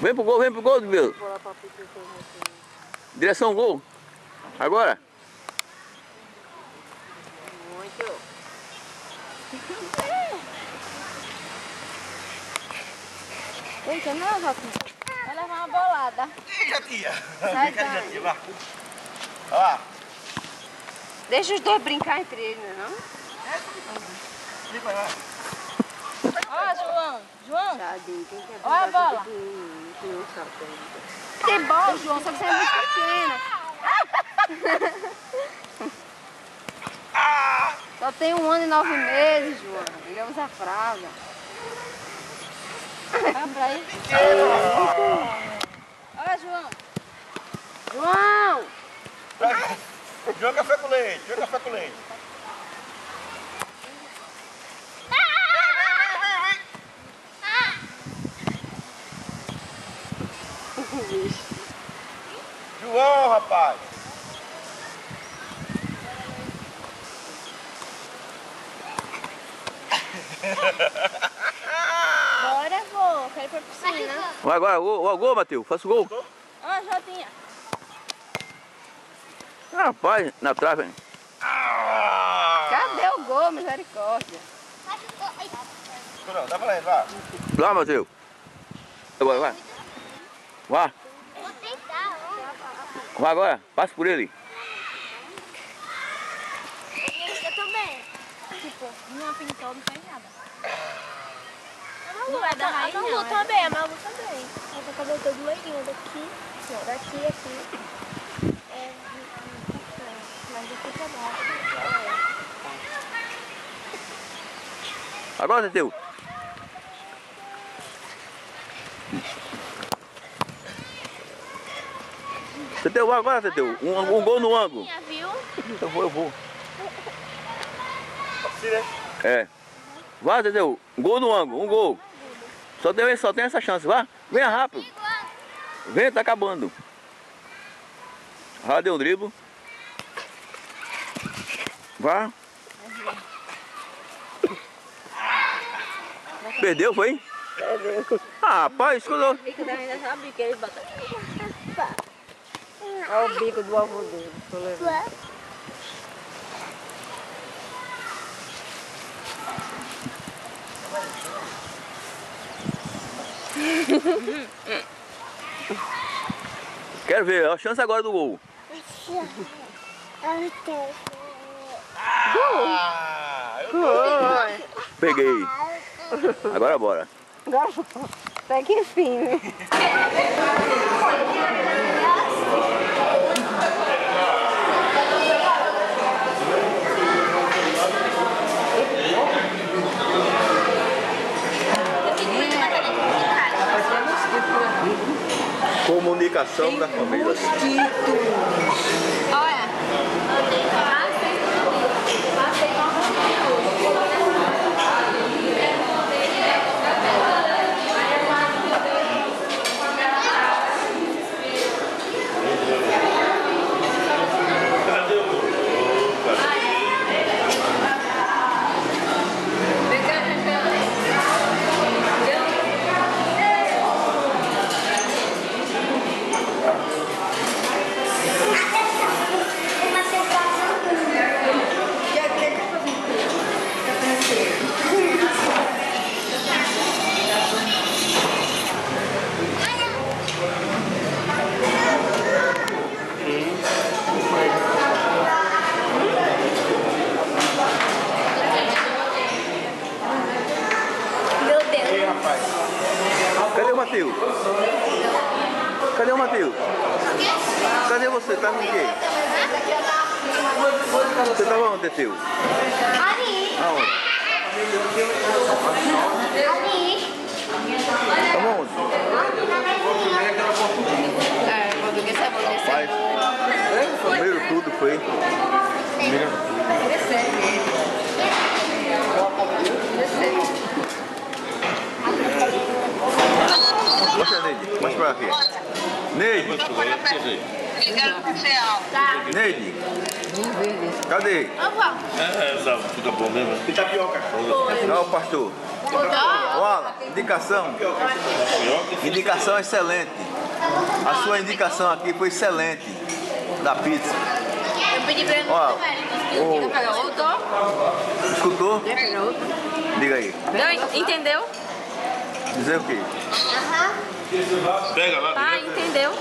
Vem pro gol, vem pro gol, meu. Direção gol. Agora. Muito. Eita, não, Rafa. Vai levar uma bolada. Ih, tinha. Sai Brincadeira tinha, vai. Olha lá. Deixa os dois brincar entre eles, não? Vem pra lá. Ó, João. João. Olha a bola. Que não sabe ainda. Tem bom, João, só que você é muito pequena. Só tem um ano e nove meses, João. Ele usa fralda. Vai pra aí. Ó, João. João! Joga café com leite, joga café com leite. João, rapaz. Bora, vô. Quero ir pra piscina. Vai agora, gol, gol, gol Matheus. Faça o gol. Ó, Jotinha. Rapaz, na trave. hein? Cadê o gol, misericórdia? Não, dá pra ele, vai. Lá, Matheus. Agora, vai. Vá. Vou tentar, Vai agora. Passa por ele. Eu também. Tipo, minha pintou não faz nada. Não é da raiz, A não, Lu é. também, a Malu também. Ela tá cabelo todo loirinho daqui, não, daqui, aqui. É, mas daqui pra baixo. Agora, Teteu. Teteu, vai agora, Teteu. Um, um gol no ângulo. Viu? Eu vou, eu vou. É. Vai, Teteu. Um gol no ângulo, um gol. Só tem, só tem essa chance, vá. Venha rápido. Vem, tá acabando. Já deu um drible. Vá. Perdeu, foi? Ah, rapaz, escolheu. bico da ainda sabe que ele bota. Olha o bico do avô dele. Tô levando. Quero ver, a chance agora do gol. Ah, eu Peguei. Agora bora. Agora, até que enfim, Comunicação da família. Cadê o Matheus? Cadê você? Tá no quê? Você tava onde, Teteu? Ali. Aonde? Ali. Tava onde? É, vai descer. Rapaz, primeiro tudo foi. Mostra, Neide. Mostra pra aqui. Neide. Neide. Cadê? É, essa fica bom mesmo. E tapioca. Olha o pastor. Olha, indicação. Indicação excelente. A sua indicação aqui foi excelente. Da pizza. Eu pedi pra ele Ó, não o- pegar outro. Escutou? Diga aí. Não, entendeu? Dizer o quê? Pega lá. Tá, entendeu?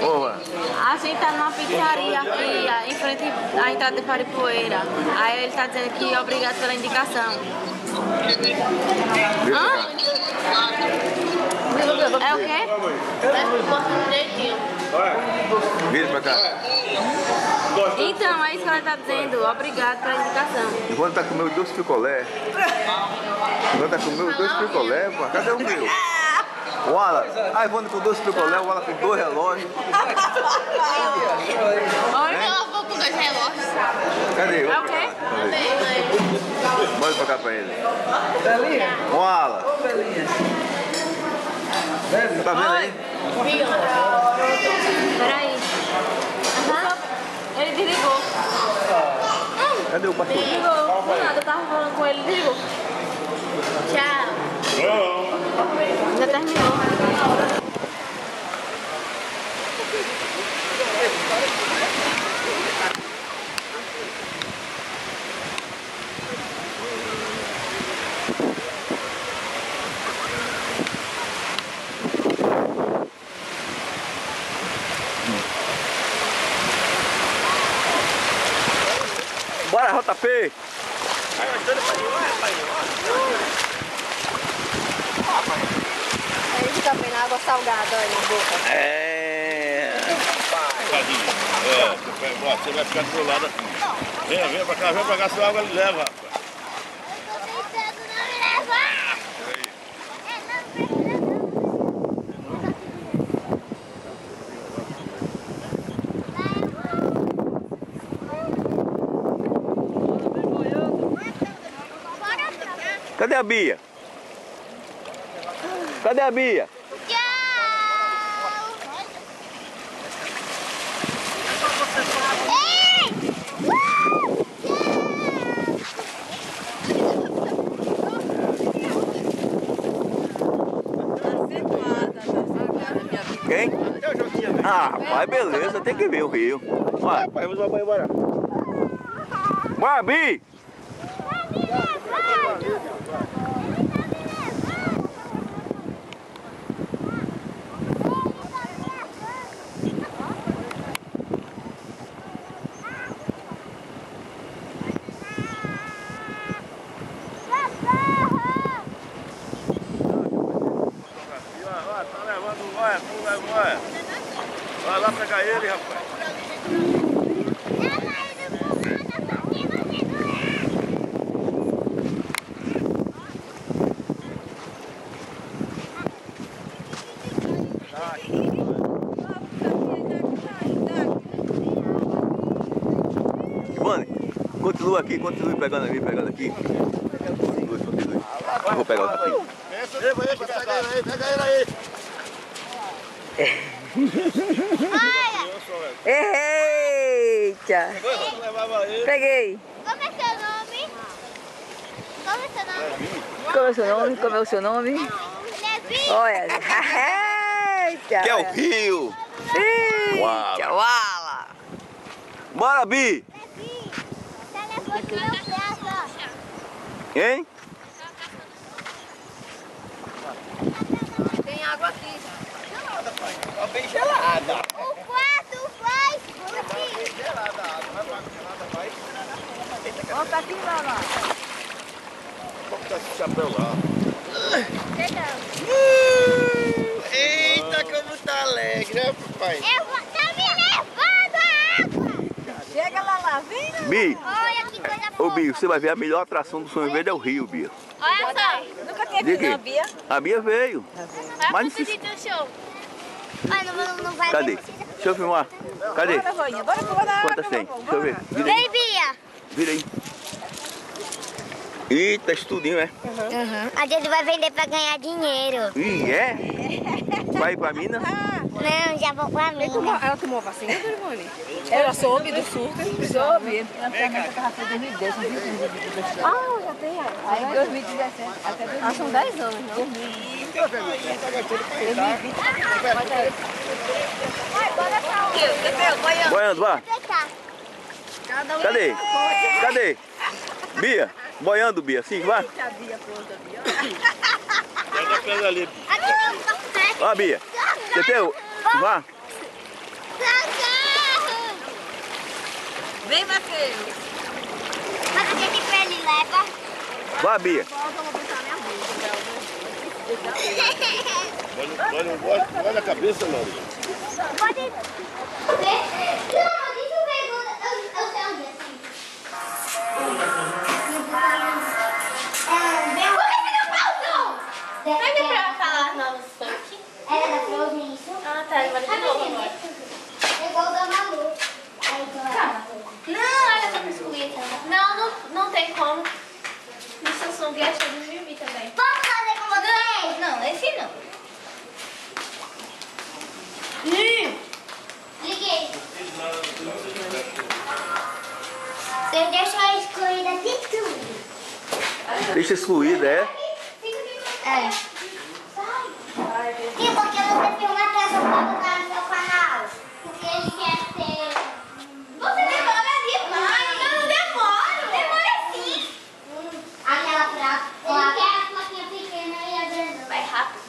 Porra. A gente tá numa pizzaria aqui, em frente à entrada de Paripoeira. Aí ele tá dizendo que obrigado pela indicação. Hã? É o quê? Vira pra cá. Então, é isso que ela tá dizendo. Obrigado pela indicação. Ivone tá comendo dois picolé. Ivone tá comendo dois picolé, pô. Cadê o meu? O Alan. Ah, Ivone com dois picolé, o Alan com dois relógios. Oi? Eu vou com dois relógios. Cadê? É o quê? Manda pra cá pra ele. O Alan. Tá vendo aí? Peraí. Ele desligou. Cadê o pastor? Desligou. Do nada, eu tava falando com ele, ele desligou. Tchau. Já terminou. Bora, JP! Aí fica bem na água salgada, olha, na boca. É. É, você vai- ficar do lado aqui. Vem, vem pra cá, vem pra cá, sua água leva, rapaz. Eu tô tentando não me levar. É, não precisa. Bora pra cá. Cadê a Bia? Cadê a Bia? Quem? Ah, vai beleza, tem que ver o rio. Vai, Vai, vamos lá, embora. Bora, Bi! Vai, vai, tá levando, vai, tu leva, vai. Vai lá pegar ele, rapaz. Ivone, continua aqui, continue pegando ali, pegando aqui. Continue, continue. Eu vou pegar outro aqui. Pega ele aí, pega ele aí. Eita! Peguei! Como é seu nome? Como é seu nome? Como é o seu nome? Como é o seu nome? Levi. Olha! Eita! Que é o rio! Eita! Uala! Bora, Bi! Levi. Telefone do meu prato. Hein? Tem água aqui. O quarto faz. Levi. Volta aqui, Lala. Bota esse chapéu lá. Eita, como tá alegre, né, papai? Eu vou. Tá me levando a água. Chega, Lala, vem. Bi! Olha que coisa Ô, fofa. Bi, você vai ver a melhor atração do Sonho Verde é o rio, Bia. Olha só. Nunca tinha visto uma Bia. A Bia veio. Vai Mas pro se- do show. Olha, não, não vai Cadê? Deixa eu filmar. Cadê? Bora, Voinha, bora água. Quantas tem? Deixa eu ver. Vira aí. Vem, Bia. Vira aí. Eita, estudinho, é? Uhum. A gente vai vender pra ganhar dinheiro. Ih, é? Vai ir pra Minas? Não, já vou pra mim. Tomou- Ela tomou a vacina, Dona Ivone? Ela soube do surto? Soube. Ah, já tem. Aí em 2017. Até 2017. Ah, são 10 anos, não? Boiando, vá. Cadê? Cadê? Bia, boiando, Bia. Sim, vá. Pega a pedra ali. Vá, Bia. Teteu, vá. Vem, Matheus. Gente que ele leva. Vá, Bia. Olha, olha, olha, olha a cabeça, Laurinha. Pode De novo agora. É igual da Malu. Não, olha só excluir também. Não, não, não tem como. No Samsung achei do Jimmy também. Posso fazer com vocês? Não, esse não. Liguei. Você deixa eu excluir daqui tudo. Deixa excluída, é? É. E que você? Porque. Você demora demais. Eu não demoro. Demora sim. Aquela placa. Ele quer a plaquinha pequena e a grande. Vai rápido.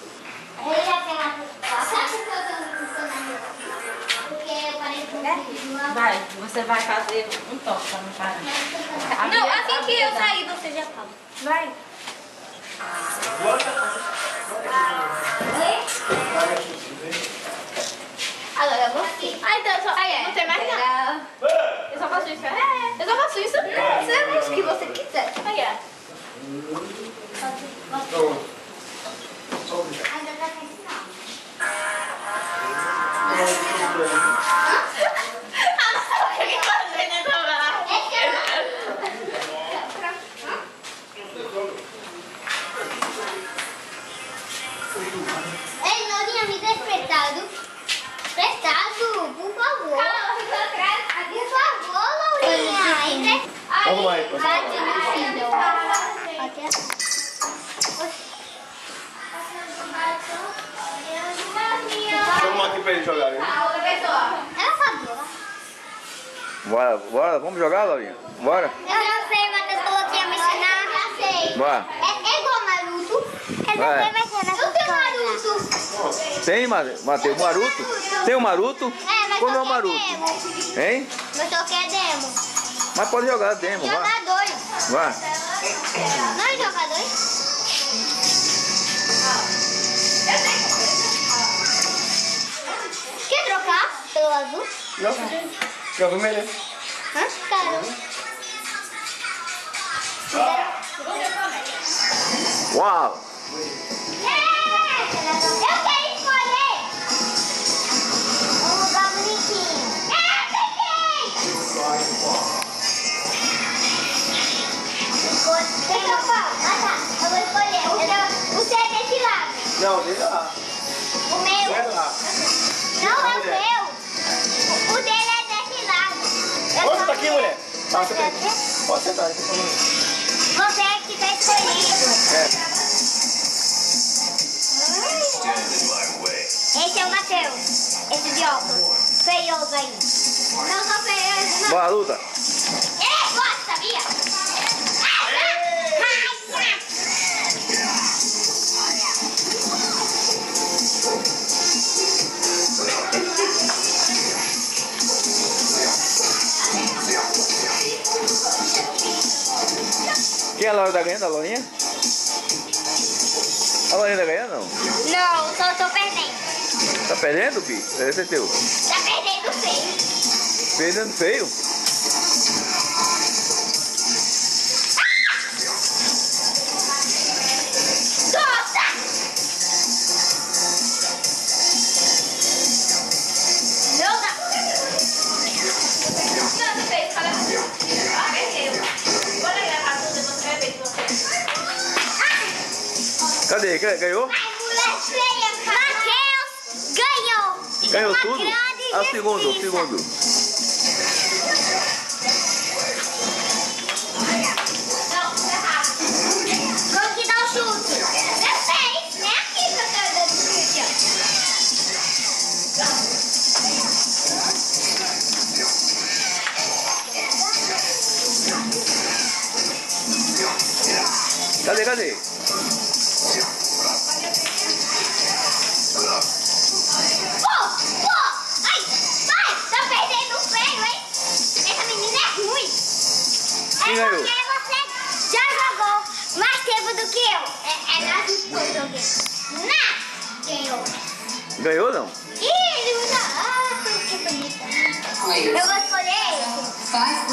Ele já tem uma placa. Sabe por que eu tô me funcionando? Porque eu parei com o vídeo. Vai, você vai fazer um toque pra não parar. Não, assim que eu sair, você já fala. Vai. Agora você. Ah, então eu só. Ah, é. Não tem mais nada. Eu só faço isso, é? Eu só faço isso. Você faz o que você quiser. Ah, é. Ainda tá sinal. Ah, não sabe o que fazer, né, Tamara? Ei, Laurinha, me dê prestado. Prestado, por favor. Por favor, Laurinha. Entre... Vamos lá, então. Bate no filho. Aqui. Vamos aqui pra ele jogar, viu? Bora, bora. Vamos jogar, Laurinha? Bora. Eu já sei, Matheus falou que ia me ensinar. Já sei. Vá. É, é igual Naruto. Eu Vai. não mais nada. Eu tenho Naruto. Tem, Ma- Matheus? Maruto? Tem o Maruto? É, mas Como é o é Maruto? demo. Hein? Mas só que é demo. Mas pode jogar demo, vá. Jogador. Vá. Não é jogador? Quer trocar pelo azul? Joga melhor. Hã? Quero. Uau! Não, deixa lá. O meu. Vai lá. Não é o meu. O- O dele é desse lado. Onde tá aqui, mulher? Você pra aqui? Pode sentar. Você é que tá escolhendo. É. Esse é o Matheus. Esse de óculos. Feioso aí. Não sou feioso, não. Bora, luta. Ele gosta, sabia? Ai, Quem é a Laura tá ganhando? A Laurinha? A Laurinha tá ganhando, não? Não, só tô perdendo. Tá perdendo, Bi? Esse é teu. Feio. Feio? Fez, fala assim. Ah, ver que você. Cadê? Ganhou? Matheus ganhou. Ganhou Uma tudo? Ah, segundo, segundo.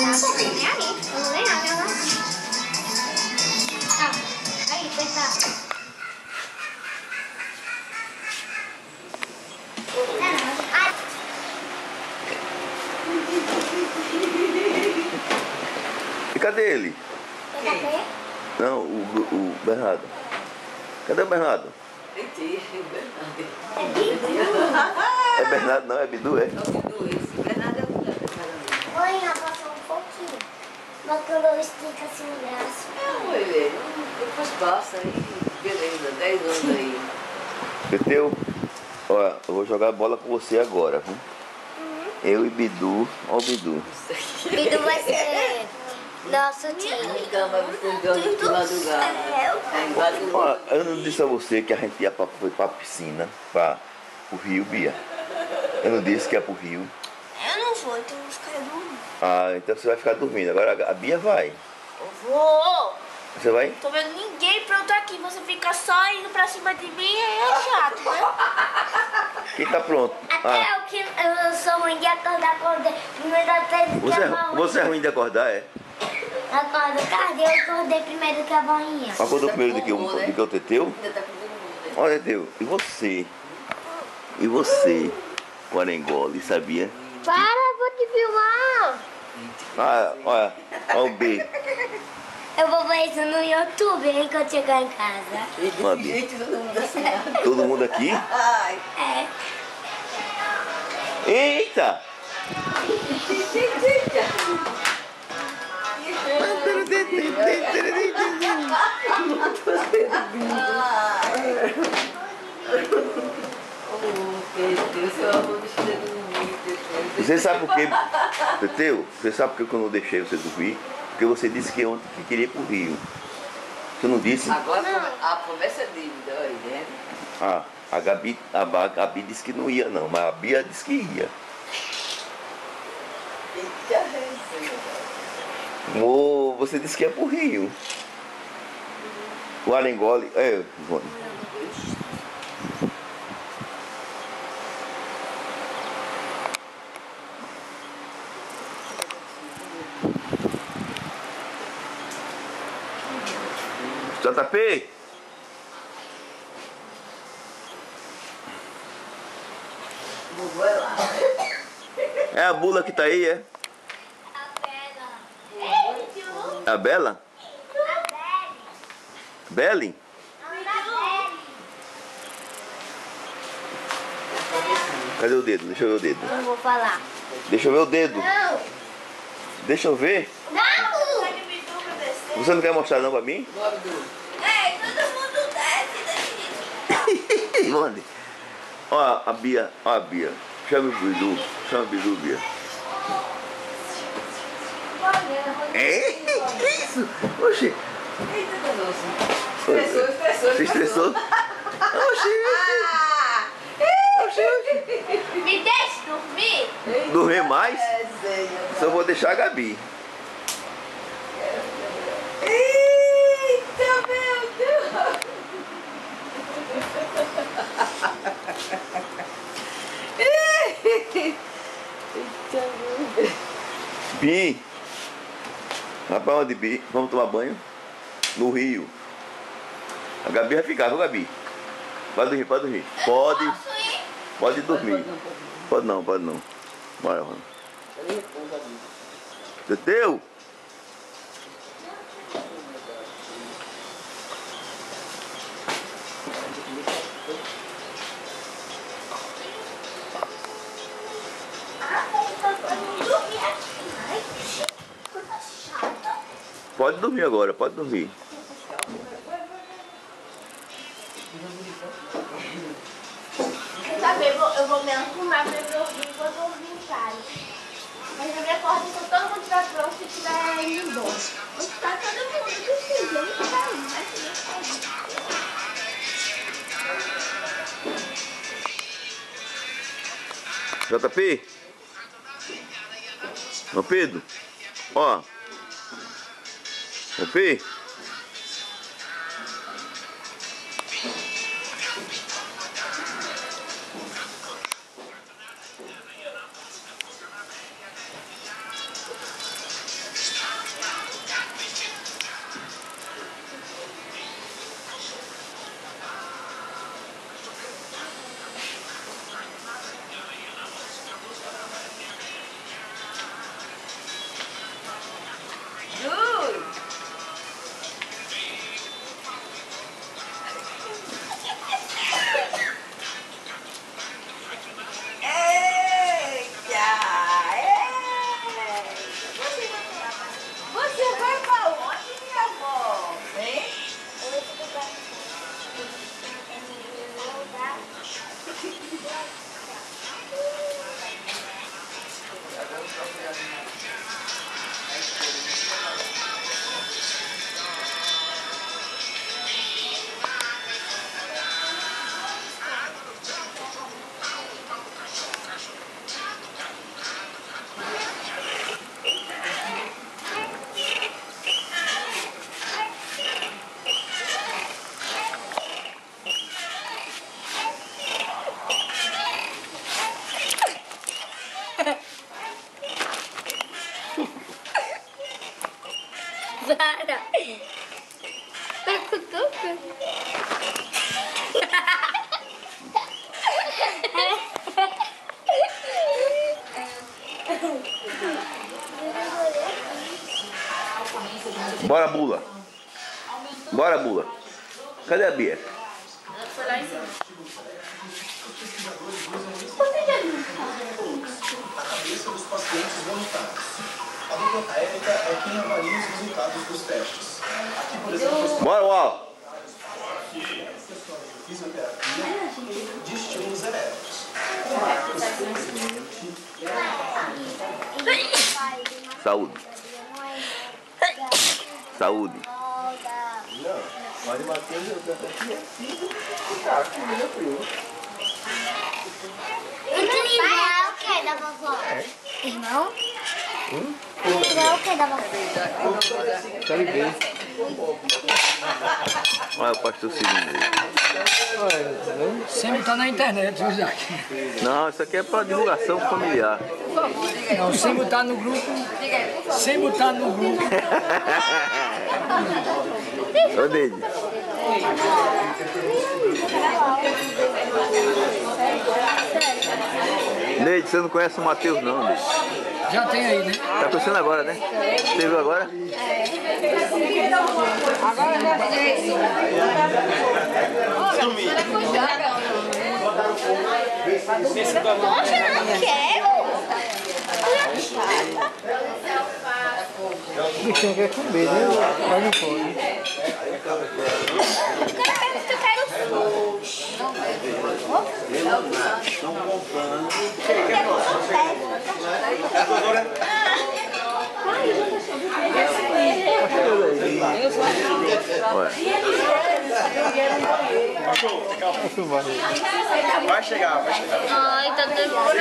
Esse. Tá bom, nem a mim. Eu ganhar, meu irmão. Ah, aí. Não, não. Ah, E cadê ele? tá com Não, o, o Bernardo. Cadê o Bernardo? É Bernardo não, é Bidu, é? Mãe, ela passou um pouquinho. Mas quando eu estico assim o braço. Depois passa aí, beleza, 10 anos aí. Teteu, olha, eu vou jogar bola com você agora, viu? Eu e Bidu, ó o Bidu. Bidu vai ser nosso time. Madrugada. É, Ó, eu não disse a você que a gente ia pra, foi pra piscina, pra, pro Rio, Bia. Eu não disse que ia pro Rio. Eu não vou, então eu vou ficar dormindo. Ah, então você vai ficar dormindo. Agora a Bia vai. Eu vou. Você vai? Tô vendo ninguém pronto aqui. Você fica só indo pra cima de mim é chato, né? Quem tá pronto? Até Ah, eu que eu sou ruim de acordar com o primeiro até do que você, a é, você é ruim de acordar, é? Acordo tarde, eu acordei primeiro que a voinha. Acordou primeiro do que, o, do que o Teteu? Ainda tá com mundo. Olha, Teteu, e você? E você? O Arengole, sabia? Para, vou te filmar. Ah, olha, olha o B. Eu vou ver isso no YouTube hein, quando chegar em casa. Bia. Gente, todo mundo assim. Todo mundo aqui? Ai, É. Eita! Oh. Você sabe por quê, Teteu? Você sabe por que eu não deixei você dormir? Porque você disse que ontem que queria ir pro Rio. Você não disse? Agora a promessa é dívida, olha, né? Ah, a Gabi, a Ba- Gabi disse que não ia não, mas a Bia disse que ia. Eita. Ô, você disse que ia pro Rio. O Arengole. É, Ivone. JP! É a bula que tá aí, é? A Bela? Belly? Cadê o dedo? Deixa eu ver o dedo. Não vou falar. Deixa eu ver o dedo. Não! Deixa eu ver. Não! Você não quer mostrar não pra mim? Nove do. Ei, todo mundo Onde? Ó a Bia, ó a Bia. Chama o Bidu. Chama o Bidu, Bia. É? Que isso? Oxi. Eita, Deus. Estressou, estressou. Se estressou? Oxi. Oxi. Me deixe dormir. Dormir mais? É. Só vou deixar a Gabi. Eita, meu Deus. Eita, meu Deus. Bi. Vai pra onde, Bi? Vamos tomar banho? No Rio. A Gabi vai ficar, viu, Gabi? Pode dormir, pode dormir. Pode, pode dormir. Pode não, pode não. Bora, Rony. Teteu? Pode dormir agora, pode dormir. Sabe, eu vou, eu vou me arrumar pra eu dormir enquanto eu vim em casa. Mas a minha porta, se todo mundo estiver pronto, se estiver indo embora. Onde tá todo mundo desse jeito, tá aí, mas ninguém tá aí. JP? Ô Pedro, ó. Ô. Zara. A Érica é quem avalia os resultados dos testes. Aqui, por exemplo, Bora, Uau. fisioterapia de estímulos elétricos. Saúde. Saúde. Mas o Matheus, eu tô aqui, tá, a comida frio. Irmão o que da vovó? Irmão? Vovó? Quero ver. Olha o pastor Cirilo. Sempre tá na internet, viu, Jack? Não, isso aqui é para divulgação familiar. Não, sem botar no grupo. Sem botar no grupo. Ô, Deide. Neide, você não conhece o Matheus não, Neide. Já tem aí, né? Tá conhecendo agora, né? Você viu agora? Poxa, eu não quero. O bichinho quer comer, né? Mas não pode. Eu quero perguntar se eu quero Vai chegar, vai chegar. Ai, tá demorando.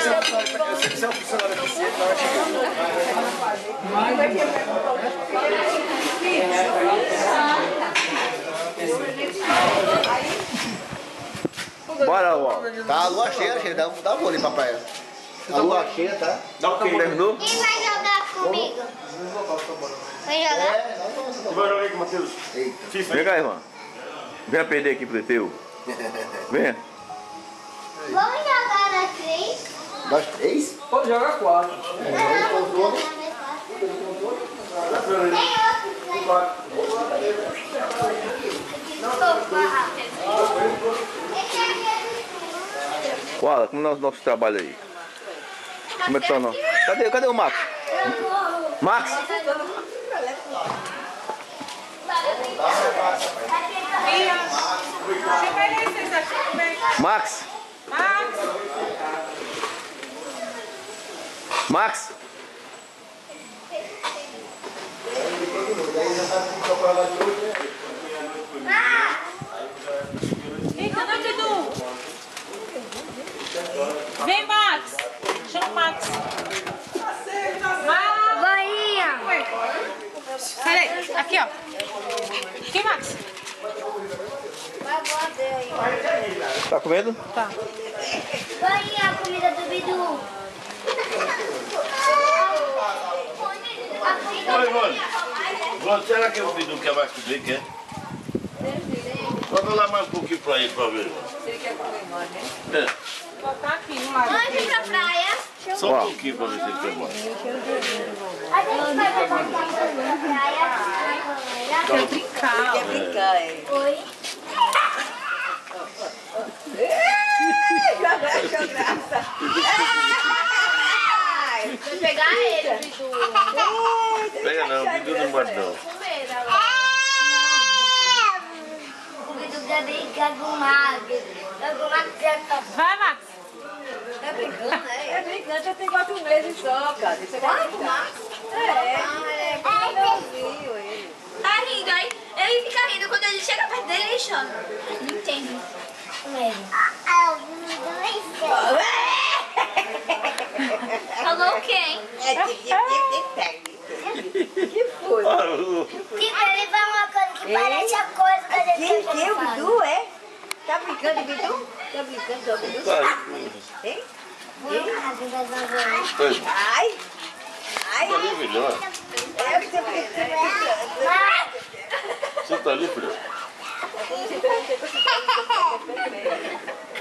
Você é um funcionário eficiente, vai chegar. Bora, Uau. Tá a lua cheia, cheia. Dá, dá um vôlei pra praia. A lua cheia, tá? Dá o quê? Terminou? Quem vai jogar comigo? Vai jogar? Tu vai jogar aí com o Matheus? FIFA, Vem cá, irmã. Venha perder aqui pro teu. Venha. Vamos jogar na três? Nós três? Pode jogar quatro. Não, como é o nosso trabalho aí. Como é que tá não? Cadê, cadê o Max? Max? Max? Max? Max? Max? Vem, Max. Chama o Max. Max. Bahia! Peraí, aqui, ó. Aqui, Max. Tá comendo? Tá. Bahia, a comida do Bidu. Oi. Ivone, será que o Bidu quer mais comer, quer? Bota lá mais um pouquinho pra ele, pra ver. Se ele quer comer mais, né? É, Botar aqui. Vamos pra praia. só um pouquinho pra ver se ele quer mais. A gente vai pra praia. Quer brincar. Quer brincar, é. Oi. Achou graça. Vou pegar ele, Bidu. Pega não, o Bidu não morde não. Comer agora. O Bidu quer brincar com o Mago. Com o Mago já tá Vai, Max. Tá brincando, né? É brincando, já tem quatro meses só, cara. Deixa eu brincar. É. É, legalzinho ele. Tá rindo, aí ele fica rindo. Quando ele chega perto dele, ele chora. Não entendo. com ele. Ah, Falou quem? Que foi? Tipo, ele vai uma coisa que parece a coisa que a gente Quem, sempre quem? O fala. Bidu, é? Tá brincando Bidu? Tá brincando do Bidu? Hein? A vida vai ver. Ai! Ai! Tá ali, filho? É, você brincando. Você tá ali, filho?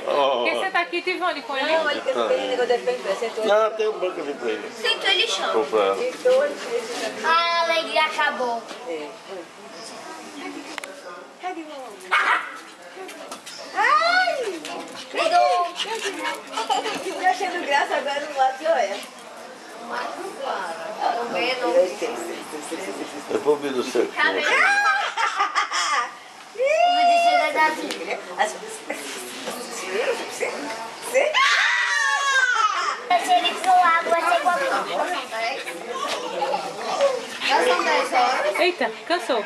Por que você tá aqui, Tivone, com ele? Não, ele tem aquele negócio de pé, sentou. Não, tem um banco ali pra ele. Sentou, ele ele fez. A alegria acabou. Cadê o Ai! Tá achando graça agora no mato, olha. Depois o Bidu certo. Tá vendo? O Bidu chega daqui. Se ele pro lado, vai ser igual Já são 10 horas. Eita, cansou.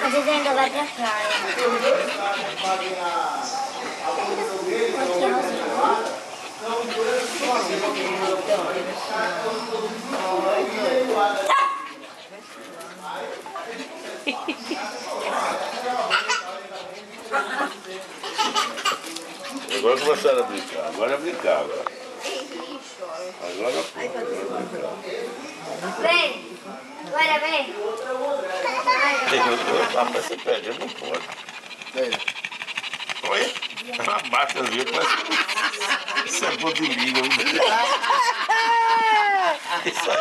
A gente ainda vai pra praia. Agora começaram a brincar. Agora é brincar. Agora, agora pô, agora é brincar. Vem. Agora vem. Que pra você pega, não pode. Olha, ela baixa ali, parece isso é bom de milho. Isso aí. Isso aí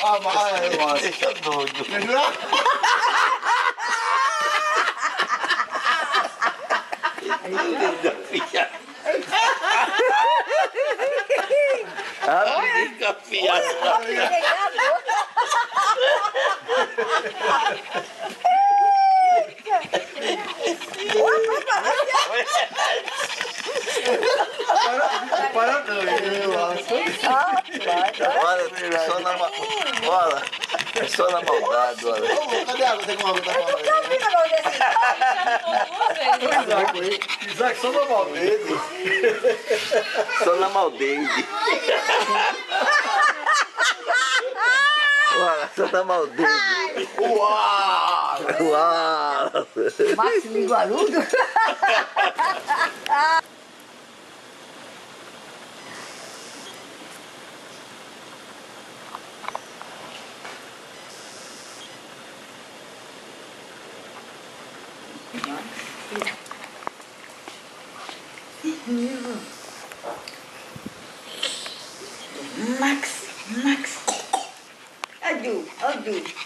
dá um Deixa doido. Linda filha. A menina fiada. Para não, eu acho. Olha, só na, ma- olha, é só na maldade, olha. Cadê a água? Tem como água tá falando? Tá ouvindo agora desse? Isaac, aí. Isaac, só na maldade. Só na maldade. Olha, só na maldade. Uau! Uau! Max Linguarudo? Max, Max. Adu, adu.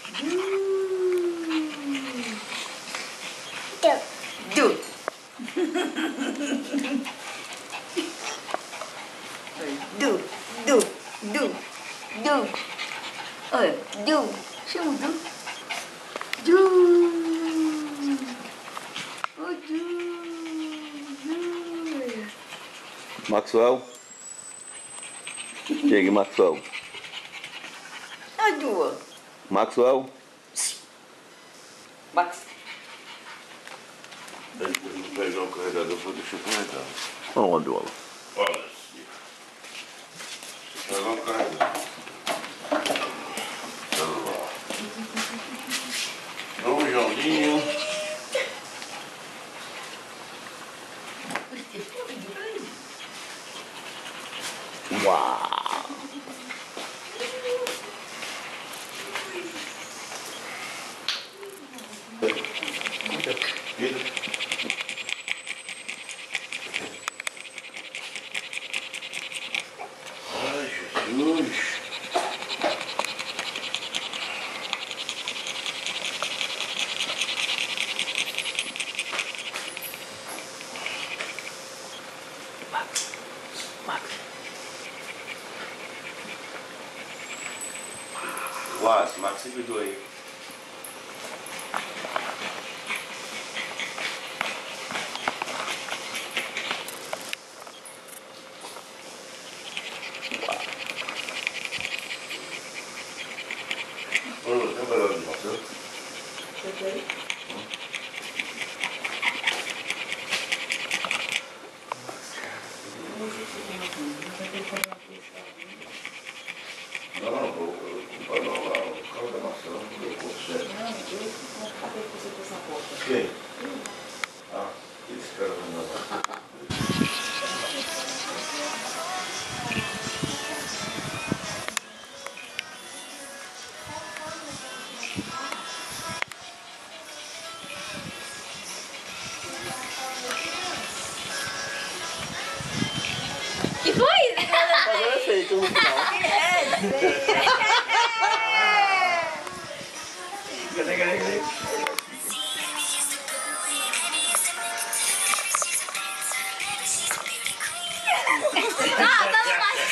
Maxwell. Chega, Maxwell. A duas. Maxwell. Max. Eu vou pegar o carregador para deixar carregar. Onde, Ola? Quase, Max se aí.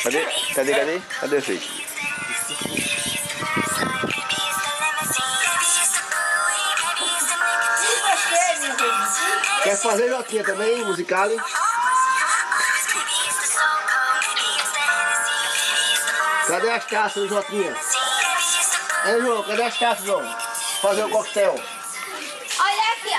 Cadê? Cadê, cadê? Cadê o efeito? Quer fazer Joquinha também, musicale? Cadê as taças, Joquinha? É, João, cadê as taças, João? Fazer o coquetel. Olha aqui,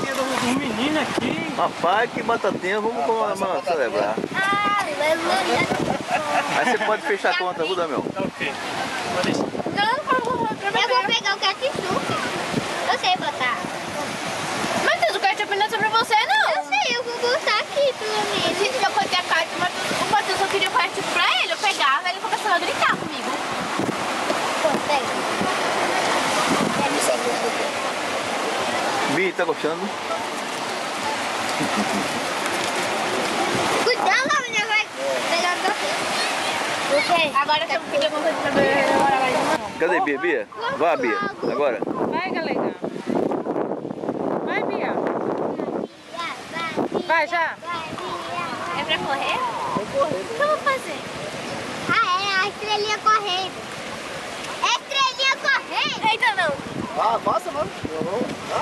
ó. Ih, a batatinha do, do menino aqui. Rapaz, que batatinha, vamos comemorar, celebrar. Aleluia. Aí você pode fechar a conta, viu, Damião? Tá ok. Não, por favor, Eu vou pegar o ketchup. Eu sei botar. Matheus, o ketchup não é sobre você, não. Eu sei, eu vou botar aqui, pelo menos. Gente, eu contei a carta, o Matheus, o Matheus só queria o ketchup pra ele. Eu pegava, ele começou a gritar comigo. Pô, pega. Deve ser gostoso. Bi, tá gostando? Cuidado, menina, vai pegar o café. O quê? Agora que eu pedi alguma coisa pra beber, agora vai. Cadê, Bia? Bia? Vai, Bia. Agora. Vai, galera. Vai, Bia. Vai já. É pra correr? O que eu vou fazer? Ah, é a estrelinha correndo. É a estrelinha correndo. Eita, não. Ah, passa, mano.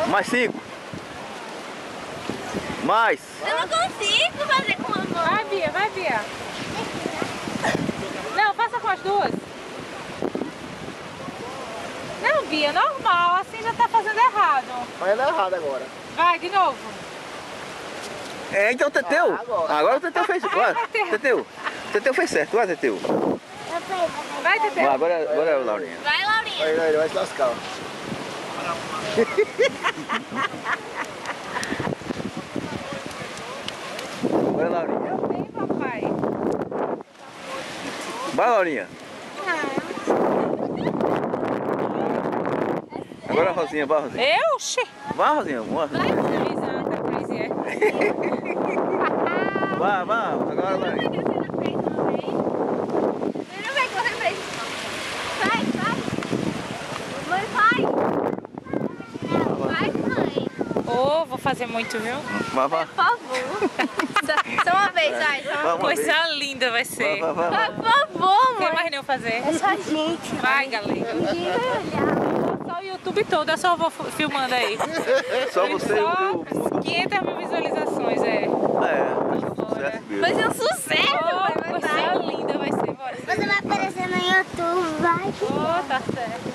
Mais cinco. Mais. Eu não consigo fazer com a mão. Vai, Bia. Vai, Bia. Não, faça com as duas. Não, Bia, normal. Assim já tá fazendo errado. Fazendo errado agora. Vai, de novo. É, então Teteu. Ah, agora. Agora o Teteu fez. Vai, Teteu. Teteu fez certo. Vai, Teteu. Vai, Vai, Teteu. agora, agora é o Laurinha. Vai, Laurinha. Aí, aí, vai se lascar. Vai, Laurinha. Vem, papai. Vai, Laurinha. Agora a Rosinha, vai, Rosinha. Eu? Xê. Vai, Rosinha. Vai, Exato, crazy, é. vai, vai. Agora, Laurinha. Ele não vai correr pra isso. Vai, vai. Mãe, vai. Vai, mãe. Ô, vou fazer muito, viu? Vai, vai. Por favor. Só uma vez, vai. Só uma vez. Coisa linda vai ser. Vai, vai, vai. Por favor, mãe. deixar mais nenhum fazer. É só a gente. Vai, galera. Ninguém vai olhar. Só o YouTube todo, é só eu vou filmando aí. Só você Só teu mundo. 500 mil visualizações, é. É, que é um sucesso mesmo. Vai ser um sucesso, vai, vai, Você vai. é linda, vai ser. Bora. Você vai aparecer no YouTube, vai. Ô, tá certo.